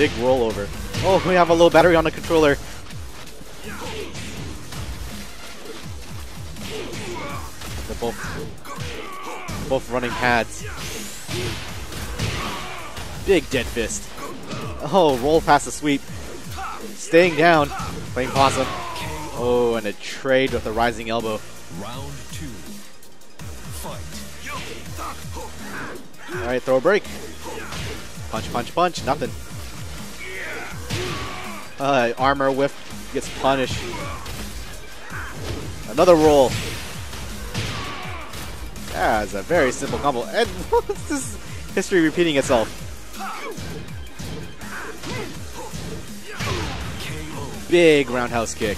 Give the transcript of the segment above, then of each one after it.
Big rollover. Oh, we have a low battery on the controller. They're both both running pads. Big dead fist. Oh, roll past the sweep. Staying down. Playing possum. Oh, and a trade with a rising elbow. Round two. Fight. Alright, throw a break. Punch, punch, punch. Nothing. Uh, armor whiff gets punished. Another roll. It's a very simple combo. And what's this history repeating itself? Big roundhouse kick.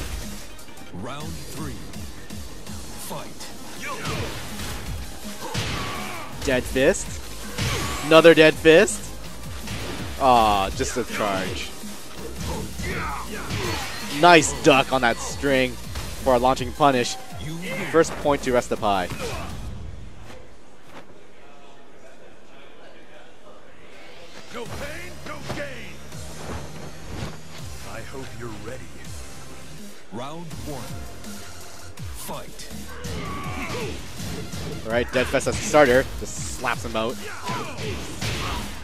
Round three. Fight. Dead fist. Another dead fist. Aw, just a charge. Nice duck on that string for a launching punish. First point to rest the pie. No pain, no gain. I hope you're ready. Round one. Fight. Alright, Dead Fist as a starter. Just slaps him out.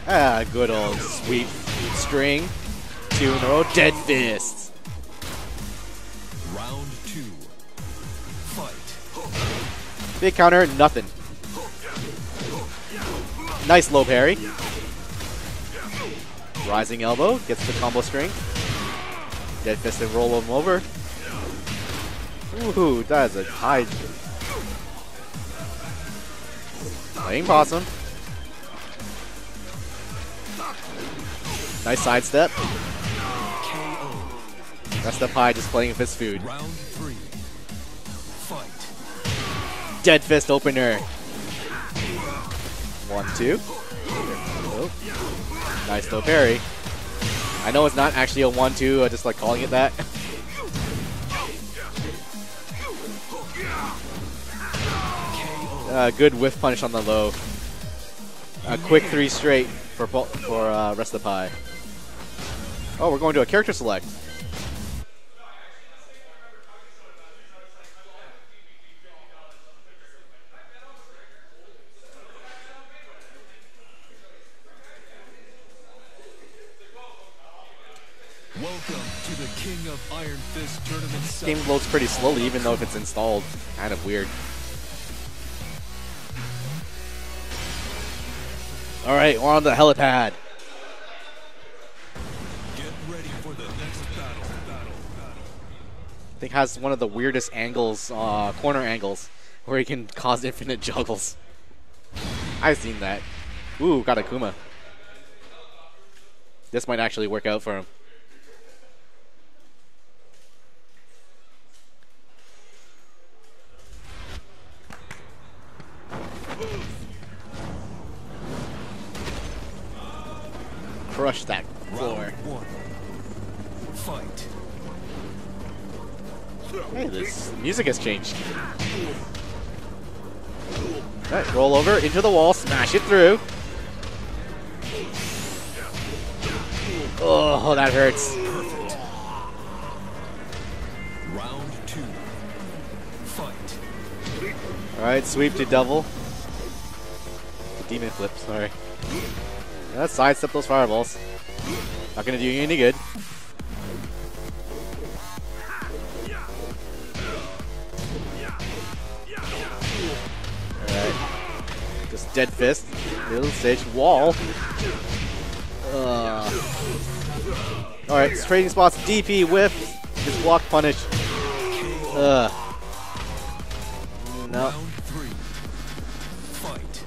Ah, good old sweep string. Two in a row. Dead Fist. Round two. Fight. Big counter, nothing. Nice low parry. Rising elbow, gets the combo string. Dead fist and roll him over. Ooh, that is a high. Playing possum. Nice sidestep. Rest up high, just playing with his food. Round three. Fight. Dead fist opener. One, two. Oh. Nice low parry. I know it's not actually a one, two. I just like calling it that. Uh, good whiff punish on the low. A quick three straight for for uh, rest of the pie. Oh, we're going to a character select. Welcome to the King of Iron Fist Tournament Game loads pretty slowly, even though if it's installed, kind of weird. All right, we're on the helipad. Get ready for the next battle. Battle. Battle. I think has one of the weirdest angles, uh, corner angles, where he can cause infinite juggles. I've seen that. Ooh, got Akuma. This might actually work out for him. Crush that floor. Fight. Hey, this music has changed. Alright, roll over into the wall, smash it through. Oh, that hurts. Round two. Fight. Alright, sweep to double. Demon flip, sorry. Let's sidestep those fireballs. Not gonna do you any good. Alright. Just dead fist. Little stage wall. Uh. Alright, trading spots, DP, whiff. Just block punish. Ugh. No. Round three. Fight.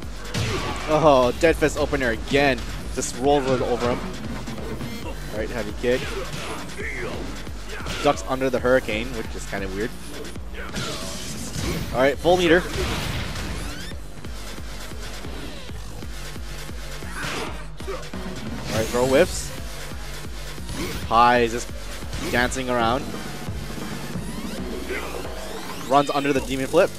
Oh, dead fist opener again. Just rolls it over him. Alright, heavy kick. Ducks under the hurricane, which is kind of weird. Alright, full meter. Alright, throw whiffs. Pie is just dancing around. Runs under the demon flip.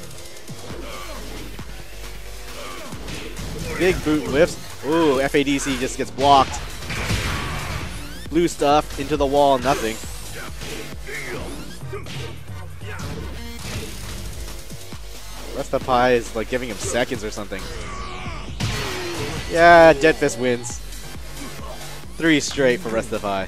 Big boot whiffs. Ooh, FADC just gets blocked. blue stuff into the wall, nothing. REST A PI is like giving him seconds or something. Yeah, Dead Fist wins. Three straight for REST A PI.